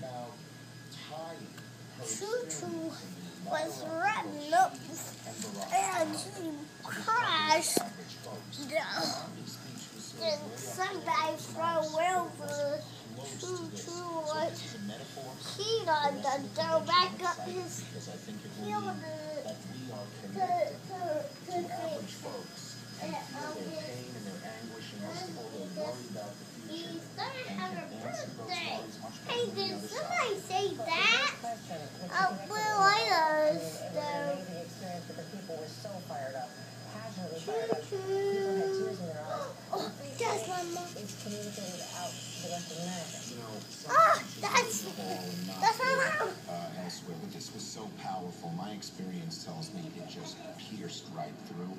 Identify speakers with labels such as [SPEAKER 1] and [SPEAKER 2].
[SPEAKER 1] about tying her
[SPEAKER 2] Choo-choo
[SPEAKER 1] experience in the
[SPEAKER 2] was running up
[SPEAKER 1] and Barack
[SPEAKER 2] and
[SPEAKER 1] Obama
[SPEAKER 2] he crashed
[SPEAKER 1] average folks.
[SPEAKER 2] down.
[SPEAKER 1] Romney's speech was so
[SPEAKER 2] And
[SPEAKER 1] way up
[SPEAKER 2] somebody
[SPEAKER 1] there,
[SPEAKER 2] threw over
[SPEAKER 1] close to this.
[SPEAKER 2] choo-choo
[SPEAKER 1] So
[SPEAKER 2] like
[SPEAKER 1] this is a metaphor
[SPEAKER 2] he got
[SPEAKER 1] for
[SPEAKER 2] to
[SPEAKER 1] the
[SPEAKER 2] throw back up his
[SPEAKER 1] because I think it will
[SPEAKER 2] heel to,
[SPEAKER 1] that we are
[SPEAKER 2] to, to, to
[SPEAKER 1] to average
[SPEAKER 2] fix
[SPEAKER 1] folks
[SPEAKER 2] it.
[SPEAKER 1] and
[SPEAKER 2] And
[SPEAKER 1] feel
[SPEAKER 2] I'll
[SPEAKER 1] their
[SPEAKER 2] get
[SPEAKER 1] pain and their anguish and most of all their worry about the future.
[SPEAKER 2] He's gonna
[SPEAKER 1] And
[SPEAKER 2] have a
[SPEAKER 1] can answer those
[SPEAKER 2] birthday.
[SPEAKER 1] You know, some
[SPEAKER 2] Ah, that's- that's my mom.
[SPEAKER 1] elsewhere, but this was so powerful. My experience tells me it just pierced right through.